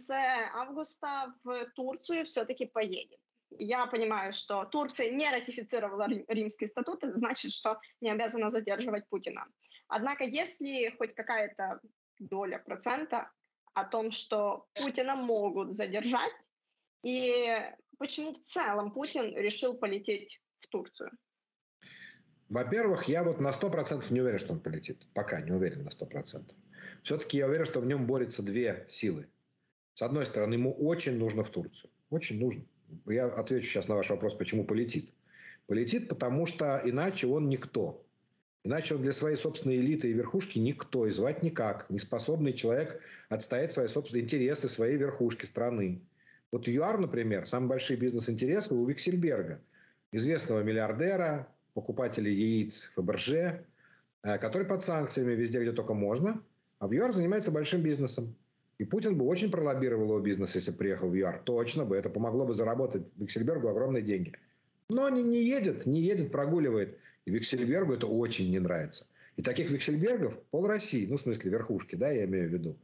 конце августа в Турцию все-таки поедет. Я понимаю, что Турция не ратифицировала Римский статут, это значит, что не обязана задерживать Путина. Однако, если хоть какая-то доля процента о том, что Путина могут задержать, и почему в целом Путин решил полететь в Турцию? Во-первых, я вот на 100% не уверен, что он полетит. Пока не уверен на 100%. Все-таки я уверен, что в нем борются две силы. С одной стороны, ему очень нужно в Турцию. Очень нужно. Я отвечу сейчас на ваш вопрос, почему полетит. Полетит, потому что иначе он никто. Иначе он для своей собственной элиты и верхушки никто, и звать никак. Не способный человек отстоять свои собственные интересы, своей верхушки страны. Вот ЮАР, например, самые большие бизнес-интересы у Виксельберга, известного миллиардера, покупателя яиц Фаберже, э, который под санкциями везде, где только можно, а в ЮАР занимается большим бизнесом. И Путин бы очень пролоббировал его бизнес, если приехал в ЮАР. Точно бы. Это помогло бы заработать Виксельбергу огромные деньги. Но он не едет, не едет, прогуливает. И Виксельбергу это очень не нравится. И таких Виксельбергов пол России, ну, в смысле, верхушки, да, я имею в виду.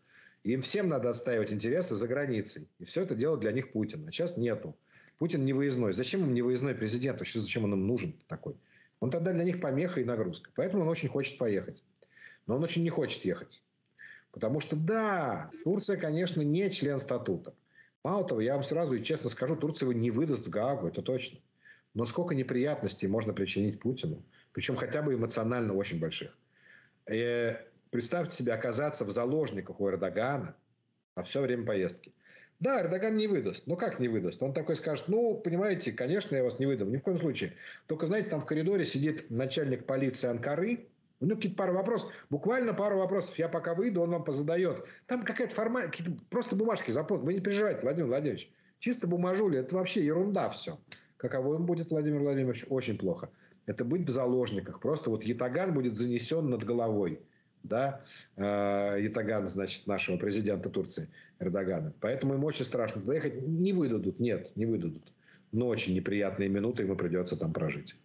Им всем надо отстаивать интересы за границей. И все это делает для них Путин. А сейчас нету. Путин не выездной. Зачем им не выездной президент? Вообще зачем он им нужен такой? Он тогда для них помеха и нагрузка. Поэтому он очень хочет поехать. Но он очень не хочет ехать. Потому что, да, Турция, конечно, не член статута. Мало того, я вам сразу и честно скажу, Турция его не выдаст в Гаагу, это точно. Но сколько неприятностей можно причинить Путину, причем хотя бы эмоционально очень больших. И э, представьте себе оказаться в заложниках у Эрдогана, а все время поездки. Да, Эрдоган не выдаст. Ну, как не выдаст? Он такой скажет, ну, понимаете, конечно, я вас не выдам. Ни в коем случае. Только, знаете, там в коридоре сидит начальник полиции Анкары, у него какие-то пару вопросов, буквально пару вопросов. Я пока выйду, он вам позадает. Там какая-то формальная, какие-то просто бумажки заполнены. Вы не переживайте, Владимир Владимирович. Чисто бумажули, это вообще ерунда все. Каково им будет, Владимир Владимирович? Очень плохо. Это быть в заложниках. Просто вот Ятаган будет занесен над головой. Да, э, Ятаган, значит, нашего президента Турции Эрдогана. Поэтому им очень страшно туда ехать. Не выдадут, нет, не выдадут. Но очень неприятные минуты ему придется там прожить.